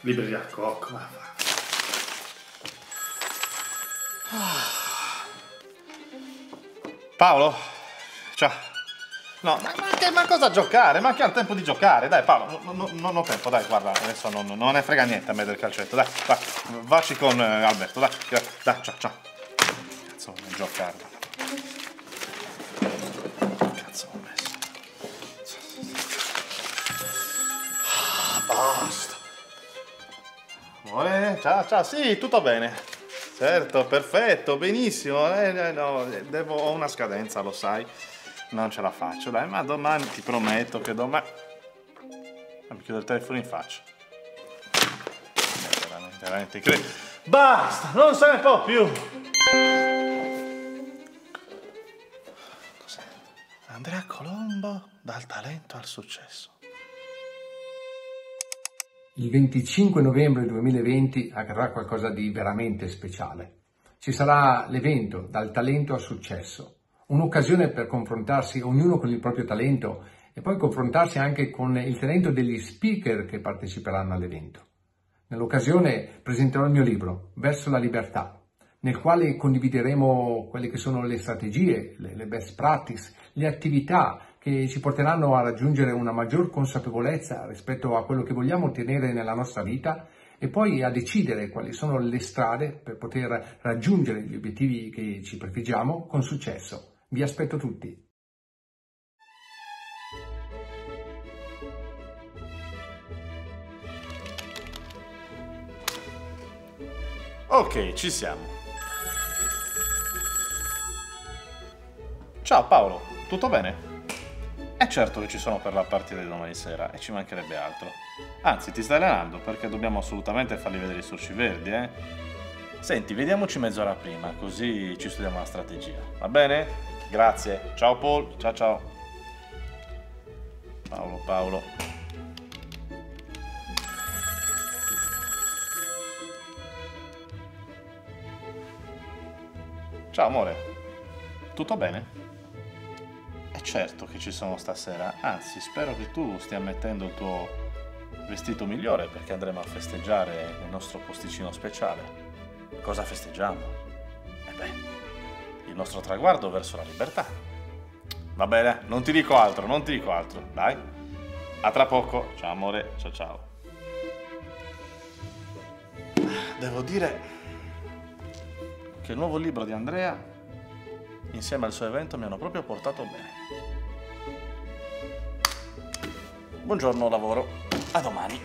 Libreria Cocco, ma va. Paolo? Ciao. No, ma, ma, ma cosa giocare? Ma che ha tempo di giocare? Dai Paolo, no, no, non ho tempo, dai, guarda, adesso non, non ne frega niente a me del calcetto, dai, vai, vacci con eh, Alberto, dai, dai, ciao, ciao. Cazzo, non giocare. Ciao, ciao, sì, tutto bene. Certo, perfetto, benissimo. Eh, eh, no, devo, ho una scadenza, lo sai. Non ce la faccio, dai, ma domani ti prometto che domani... Ah, mi chiudo il telefono in faccia. Veramente, veramente incredibile. Basta, non se ne può più. Cos'è? Andrea Colombo dal talento al successo. Il 25 novembre 2020 accadrà qualcosa di veramente speciale. Ci sarà l'evento Dal talento al successo, un'occasione per confrontarsi ognuno con il proprio talento e poi confrontarsi anche con il talento degli speaker che parteciperanno all'evento. Nell'occasione presenterò il mio libro, Verso la libertà, nel quale condivideremo quelle che sono le strategie, le, best practice, le attività che ci porteranno a raggiungere una maggior consapevolezza rispetto a quello che vogliamo ottenere nella nostra vita e poi a decidere quali sono le strade per poter raggiungere gli obiettivi che ci prefiggiamo con successo. Vi aspetto tutti. Ok, ci siamo. Ciao Paolo, tutto bene? È certo che ci sono per la partita di domani sera e ci mancherebbe altro. Anzi, ti stai allenando perché dobbiamo assolutamente fargli vedere i sorci verdi, eh? Senti, vediamoci mezz'ora prima, così ci studiamo la strategia. Va bene? Grazie. Ciao Paul, ciao ciao. Paolo, Paolo. Ciao amore. Tutto bene? Certo che ci sono stasera, anzi spero che tu stia mettendo il tuo vestito migliore perché andremo a festeggiare il nostro posticino speciale. Cosa festeggiamo? E eh beh, il nostro traguardo verso la libertà. Va bene, non ti dico altro, non ti dico altro, dai. A tra poco, ciao amore, ciao ciao. Devo dire che il nuovo libro di Andrea insieme al suo evento mi hanno proprio portato bene. Buongiorno lavoro, a domani.